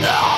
No!